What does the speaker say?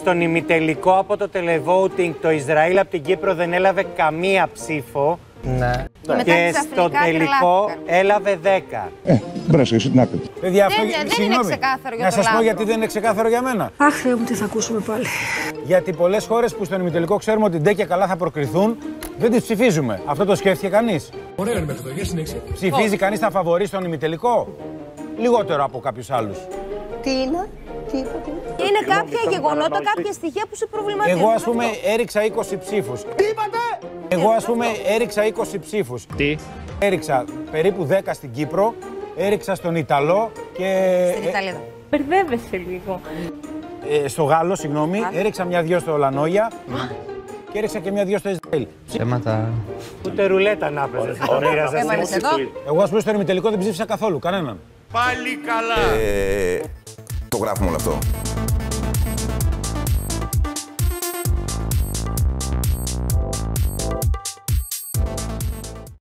Στον ημιτελικό από το televoting το Ισραήλ από την Κύπρο δεν έλαβε καμία ψήφο Ναι. μετά και της στο Αφρικά τελικό τρελάθηκαν. έλαβε 10. Ε, μπρέσαι, εσύ την άκρη. Παιδιά, Δεν- δεν είναι συγγνώμη, ξεκάθαρο για Να το σας πω Λάμπρο. γιατί δεν είναι ξεκάθαρο για μένα. Αχ, Θεέ μου, τι θα ακούσουμε πάλι. Γιατί πολλές χώρες που στον ημιτελικό ξέρουμε ότι ντε και καλά θα προκριθούν, δεν τις ψηφίζουμε. Αυτό το σκέφτηκε κανείς. Ωραίο είναι μέχρι εδώ, για συνέχισε. Ψηφίζει κανείς τα φαβορή στον ημιτελικό; Λιγότερο από κάποιους άλλους. Τι είναι, τι είπατε. Είναι κάποια γεγονότα, κάποια στοιχεία που σε προβληματίζουν. Εγώ, ας πούμε, έριξα 20 ψήφους. Τι είπατε! Εγώ, ας πούμε, έριξα 20 ψήφους. Τι; Έριξα περίπου 10 στην Κύπρο, έριξα στον Ιταλό και. Στην Ιταλίδα. Μπερδεύεσαι λίγο. ε, ε, στο Γάλλο, συγγνώμη. Έριξα μια-δυο στο Λανόγια. Και έριξα και μια-δυο στο Ισραήλ. Ψέματα. Ούτε ρουλέτα να παίζε. Θα μοίραζε Έβαλες εδώ. Εγώ, ας πούμε, στο ημιτελικό δεν ψήφισα καθόλου, κανέναν. Ε, το γράφουμε όλο αυτό.